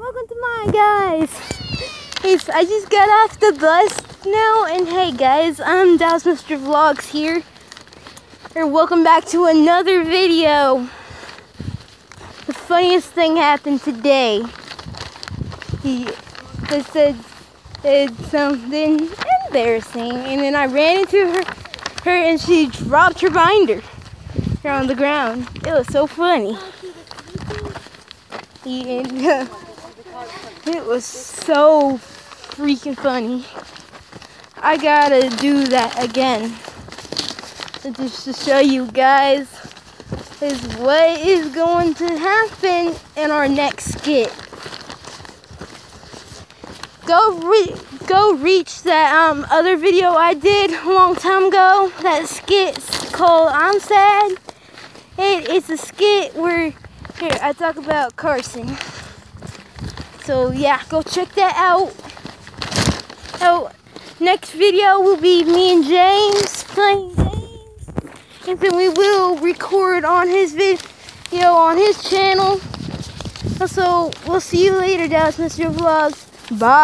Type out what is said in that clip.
Welcome to mine, guys. Hey, I just got off the bus now, and hey, guys, I'm Dallas Mr. Vlogs here. And welcome back to another video. The funniest thing happened today. He it said it's something embarrassing, and then I ran into her, her, and she dropped her binder on the ground. It was so funny. And, uh, it was so freaking funny. I gotta do that again. Just to show you guys is what is going to happen in our next skit. Go re go reach that um other video I did a long time ago. That skit's called I'm Sad. It, it's a skit where here I talk about Carson. So yeah, go check that out. So next video will be me and James playing games. And then we will record on his video on his channel. So we'll see you later, Dallas Mr. Vlogs. Bye.